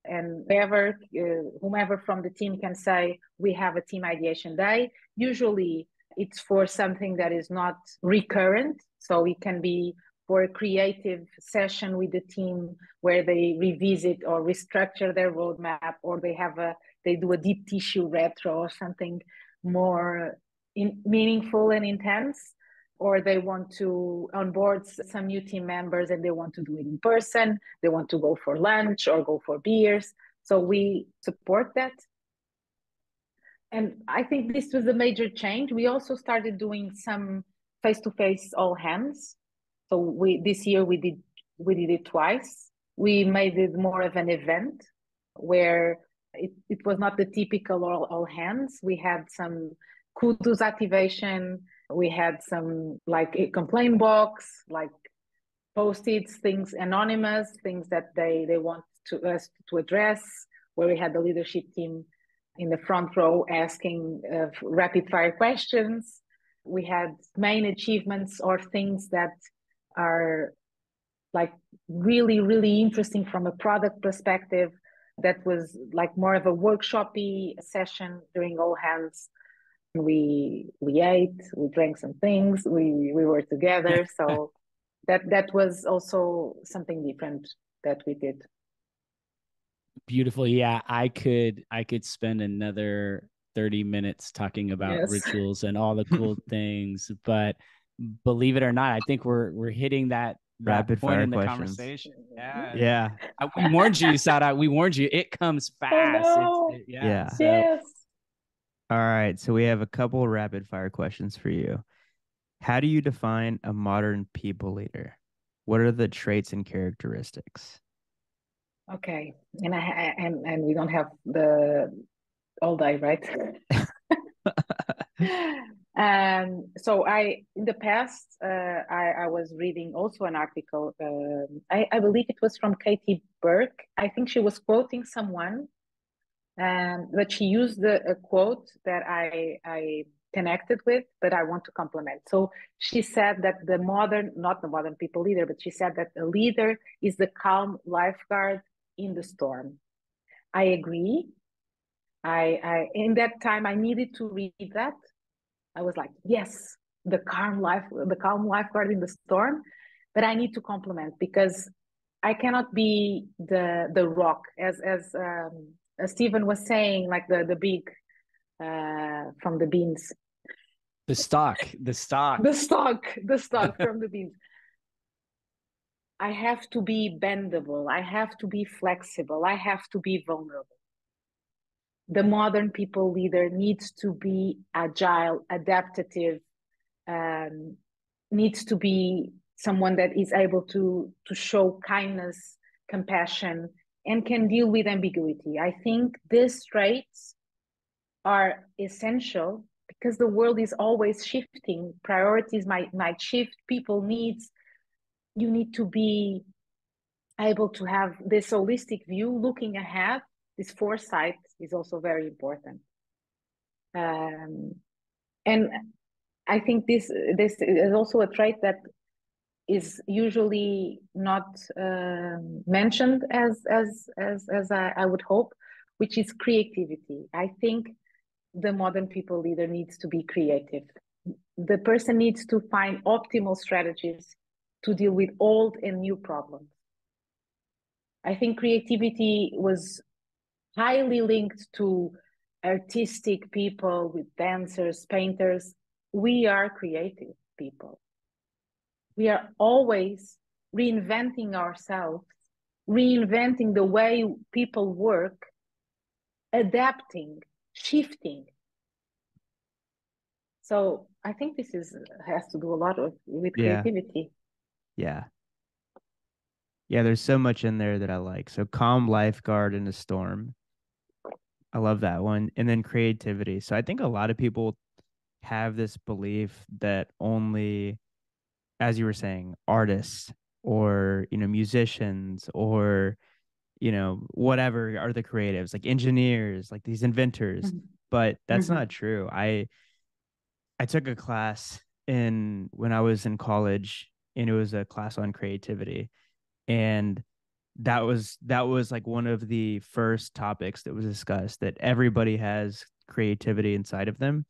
and whoever, uh, whomever from the team can say, we have a team ideation day. Usually it's for something that is not recurrent. So it can be for a creative session with the team where they revisit or restructure their roadmap or they have a they do a deep tissue retro or something more in, meaningful and intense or they want to onboard some new team members and they want to do it in person. They want to go for lunch or go for beers. So we support that and i think this was a major change we also started doing some face-to-face all hands so we this year we did we did it twice we made it more of an event where it, it was not the typical all, all hands. We had some kudos activation. We had some like a complaint box, like post-its, things anonymous, things that they they want to us to address. Where we had the leadership team in the front row asking uh, rapid fire questions. We had main achievements or things that are like really really interesting from a product perspective. That was like more of a workshopy session during all hands. We we ate we drank some things we we were together. [laughs] So that that was also something different that we did beautiful yeah i could i could spend another 30 minutes talking about yes. [laughs] rituals and all the cool [laughs] things but believe it or not i think we're we're hitting that rapid point fire in the questions. conversation. Yeah. Yeah. I, we warned you, Sara. We warned you. It comes fast. Oh, no. it, yeah. yeah. So, yes. All right. So we have a couple rapid fire questions for you. How do you define a modern people leader? What are the traits and characteristics? Okay. And I and and we don't have the all day, right? [laughs] Um, so I, in the past, uh, I, I, was reading also an article. Um, I, I, believe it was from Katie Burke. I think she was quoting someone, um, but she used a, a quote that I, I connected with, but I want to complement. So she said that the modern, not the modern people leader, but she said that a leader is the calm lifeguard in the storm. I agree. I, I in that time I needed to read that I was like, yes, the calm life, the calm lifeguard in the storm. But I need to complement because I cannot be the the rock as as um, as Stephen was saying, like the the big uh, from the beans. The stock, the stock, the stock, the stock from the beans. I have to be bendable. I have to be flexible. I have to be vulnerable the modern people leader needs to be agile, adaptive, um, needs to be someone that is able to to show kindness, compassion, and can deal with ambiguity. I think these traits are essential because the world is always shifting. Priorities might might shift. People needs. You need to be able to have this holistic view, looking ahead this foresight is also very important. Um, and I think this this is also a trait that is usually not uh, mentioned as as as as I, I would hope, which is creativity. I think the modern people leader needs to be creative. The person needs to find optimal strategies to deal with old and new problems. I think creativity was highly linked to artistic people with dancers, painters. We are creative people. We are always reinventing ourselves, reinventing the way people work, adapting, shifting. So I think this is has to do a lot of with Yeah. creativity. Yeah. Yeah, there's so much in there that I like. So calm lifeguard in a storm. I love that one. And then creativity. So I think a lot of people have this belief that only as you were saying, artists or, you know, musicians or you know, whatever are the creatives, like engineers, like these inventors. Mhm. But that's Mhm. not true. I I took a class in when I was in college and it was a class on creativity. And that was that was like one of the first topics that was discussed that everybody has creativity inside of them.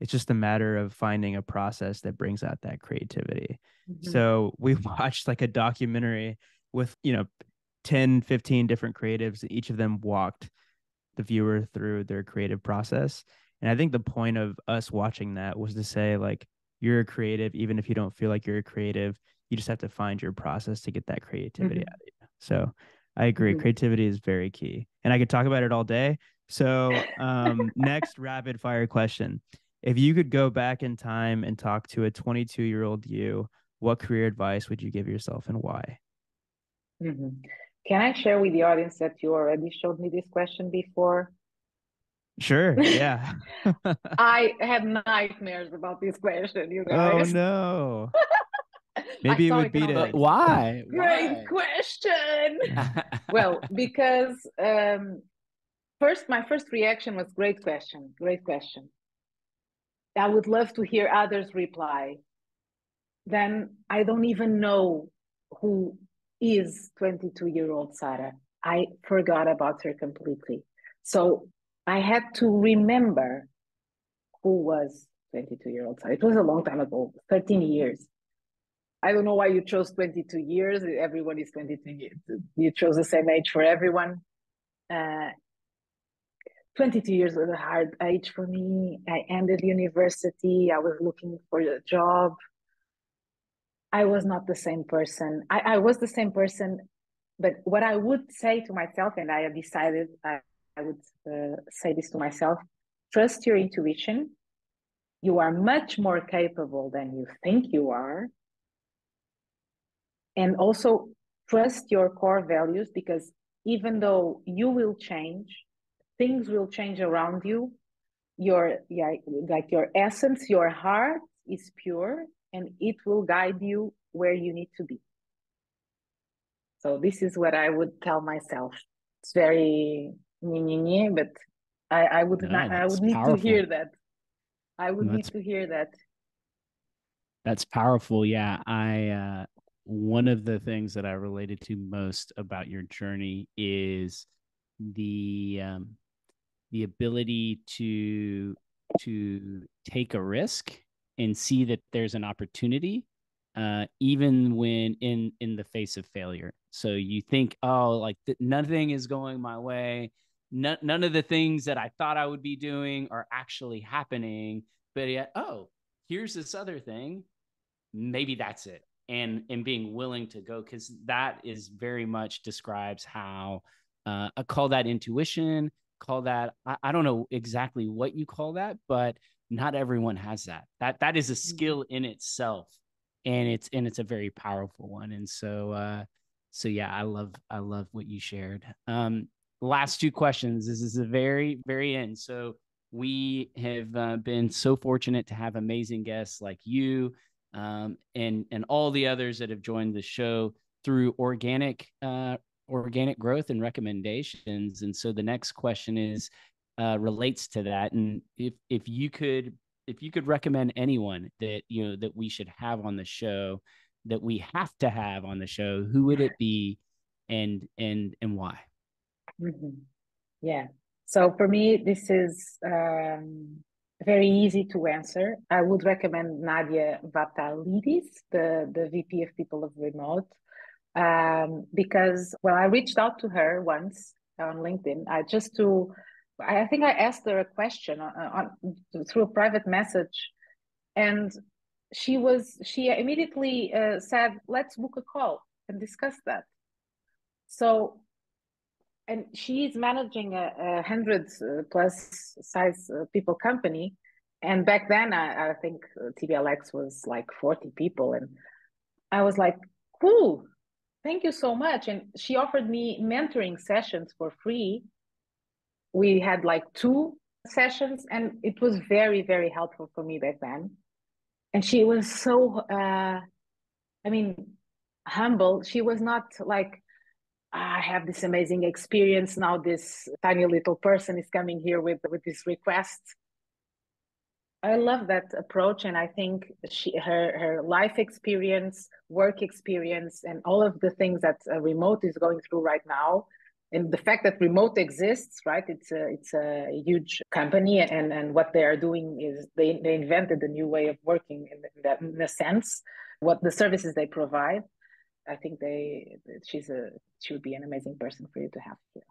It's just a matter of finding a process that brings out that creativity. Mhm. so we [laughs] watched like a documentary with you know 10 15 different creatives and each of them walked the viewer through their creative process. And i think the point of us watching that was to say like you're a creative even if you don't feel like you're a creative you just have to find your process to get that creativity Mhm. out of you so i agree Mhm. creativity is very key and i could talk about it all day so um [laughs] next rapid fire question if you could go back in time and talk to a 22 year old you what career advice would you give yourself and why Mhm. Can I share with the audience that you already showed me this question before? sure yeah [laughs] I had nightmares about this question, you [laughs] guys. oh no [laughs] Maybe it would and beat I was it. like, Why? Great question. [laughs] well, because um, first, my first reaction was great question, great question. I would love to hear others reply. Then I don't even know who is 22 year old Sara. I forgot about her completely. So I had to remember who was 22 year old Sara. It was a long time ago, 13 years. I don't know why you chose 22 years. Everyone is 22 years. You chose the same age for everyone. Uh, 22 years was a hard age for me. I ended university. I was looking for a job. I was not the same person. I, I was the same person, but what I would say to myself, and I decided I, I would uh, say this to myself trust your intuition. You are much more capable than you think you are and also trust your core values because even though you will change things will change around you your yeah, like your essence your heart is pure and it will guide you where you need to be so this is what i would tell myself it's very nye, but i i would No, not i would need powerful. to hear that i would No, need to hear that That's powerful. Yeah. I, uh, one of the things that I related to most about your journey is the, um, the ability to, to take a risk and see that there's an opportunity, uh, even when in, in the face of failure. So you think, oh, like th- nothing is going my way. None, none of the things that I thought I would be doing are actually happening. But yet, oh, here's this other thing maybe that's it and and being willing to go because that is very much describes how uh, I call that intuition call that I, I don't know exactly what you call that but not everyone has that. That that is a skill in itself and it's and it's a very powerful one and so uh so yeah i love i love what you shared. Um last two questions. This is the very very end. So we have uh, been so fortunate to have amazing guests like you um, and and all the others that have joined the show through organic uh, organic growth and recommendations. And so the next question is uh, relates to that. And if if you could if you could recommend anyone that you know that we should have on the show that we have to have on the show, who would it be, and and and why? Mhm. Yeah. So for me, this is um, very easy to answer. I would recommend Nadia Vatalidis, the, the VP of People of Remote, um, because, well, I reached out to her once on LinkedIn. I just to, I think I asked her a question on, on through a private message, and she was she immediately uh, said, "Let's book a call and discuss that." So and she's managing a, a hundred uh, plus size uh, people company and back then I, I think TBLX was like 40 people and I was like, cool, thank you so much. And she offered me mentoring sessions for free. We had like two sessions and it was very, very helpful for me back then. And she was so, uh, I mean, humble. She was not like, I have this amazing experience. Now this tiny little person is coming here with, with this request. I love that approach, and I think she, her her life experience, work experience, and all of the things that remote is going through right now, and the fact that remote exists, right? It's a it's a huge company, and and what they are doing is they they invented a new way of working in, that in a sense. What the services they provide, I think they she's a she would be an amazing person for you to have here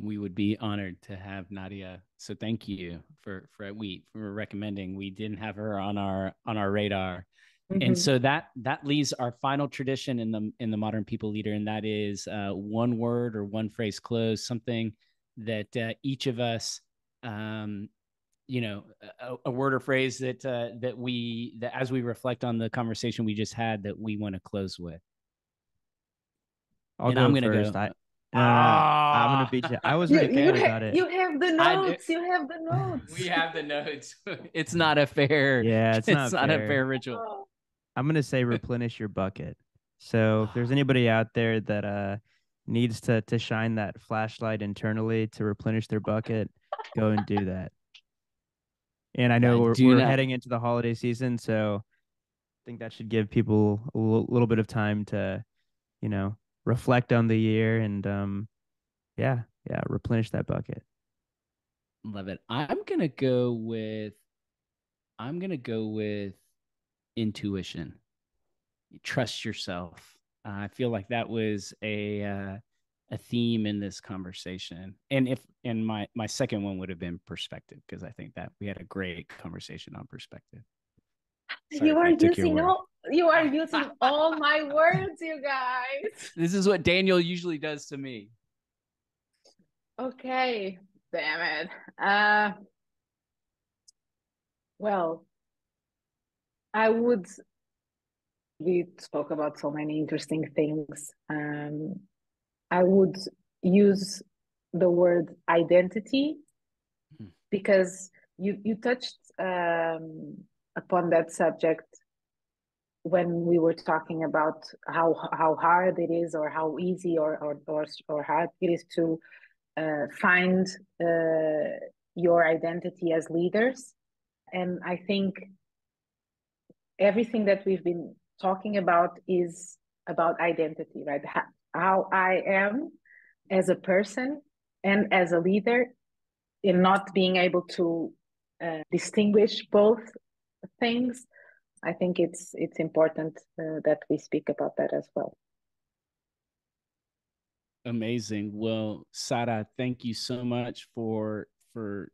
we would be honored to have Nadia. So thank you for for we for recommending. We didn't have her on our on our radar. Mm-hmm. And so that that leaves our final tradition in the in the modern people leader, and that is uh, one word or one phrase close, something that uh, each of us, um, you know, a, a, word or phrase that uh, that we that as we reflect on the conversation we just had, that we want to close with. I'll and go I'm gonna first. Go. I, uh, I'm gonna beat you. I was you, right there you about it. You have the notes. You have the [sighs] notes. we have the notes. [laughs] it's not a fair. Yeah, it's, not, [laughs] it's not a fair ritual. Oh. I'm gonna say replenish your bucket. So if there's [sighs] anybody out there that uh needs to to shine that flashlight internally to replenish their bucket, go and do that. And I know I we're, we're heading into the holiday season, so I think that should give people a l- little bit of time to, you know, reflect on the year and um yeah yeah replenish that bucket. Love it. I'm gonna go with i'm gonna go with intuition. Trust yourself. Uh, i feel like that was a uh, a theme in this conversation. And if and my my second one would have been perspective because i think that we had a great conversation on perspective. Sorry you are using all you are [laughs] using all my words, you guys. This is what Daniel usually does to me. Okay, damn it. Uh well, I would we spoke about so many interesting things. Um I would use the word identity hmm. because you you touched um upon that subject when we were talking about how how hard it is or how easy or or or, or hard it is to uh, find uh, your identity as leaders. And i think everything that we've been talking about is about identity right? How i am as a person and as a leader in not being able to uh, distinguish both things i think it's it's important uh, that we speak about that as well. Amazing. Well sara thank you so much for for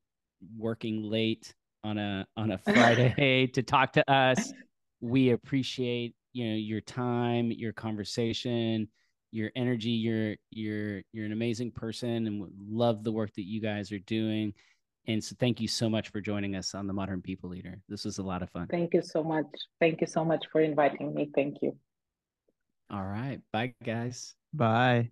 working late on a on a [laughs] friday to talk to us. We appreciate you know your time your conversation your energy. You're you're you're an amazing person and love the work that you guys are doing and so thank you so much for joining us on the Modern People Leader. This was a lot of fun. Thank you so much. Thank you so much for inviting me. Thank you. All right. Bye, guys. Bye.